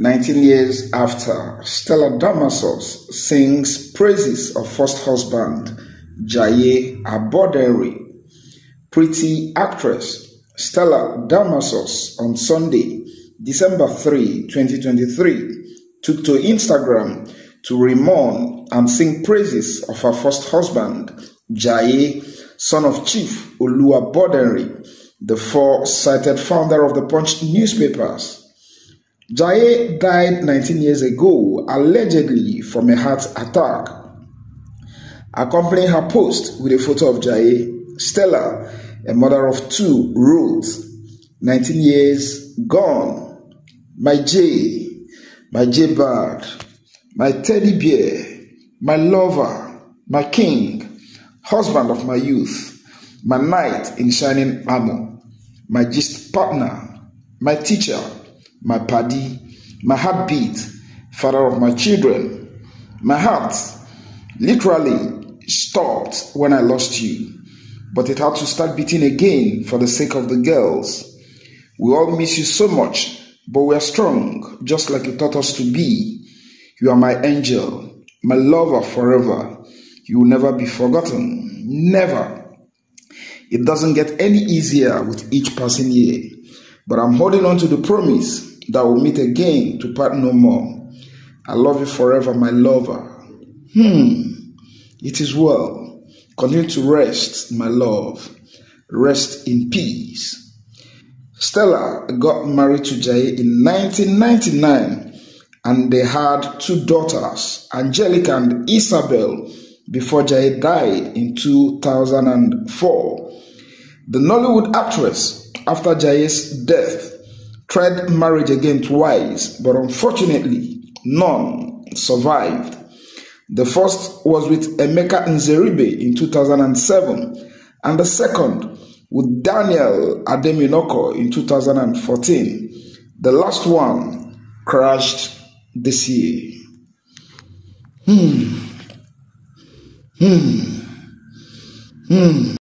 19 years after, Stella Damasus sings praises of first husband Jaiye Aboderin. Pretty actress Stella Damasus on Sunday, December 3, 2023, took to Instagram to remourn and sing praises of her first husband, Jaiye, son of Chief Olu Aboderin, the four-cited founder of the Punch newspapers. Jaye died 19 years ago, allegedly from a heart attack. Accompanying her post with a photo of Jaye, Stella, a mother of two, wrote, 19 years gone. My J, my J bird, my teddy bear, my lover, my king, husband of my youth, my knight in shining armor, my gist partner, my teacher, my paddy, my heartbeat, father of my children. My heart literally stopped when I lost you, but it had to start beating again for the sake of the girls. We all miss you so much, but we are strong, just like you taught us to be. You are my angel, my lover forever. You will never be forgotten. Never. It doesn't get any easier with each passing year, but I'm holding on to the promise that we'll meet again to part no more. I love you forever, my lover. Hmm, it is well. Continue to rest, my love. Rest in peace. Stella got married to Jay in 1999 and they had two daughters, Angelica and Isabel, before Jay died in 2004. The Nollywood actress, after Jay's death, tried marriage again twice, but unfortunately, none survived. The first was with Emeka Nzeribe in 2007, and the second with Daniel Ademinokan in 2014. The last one crashed this year. Hmm. Hmm. Hmm.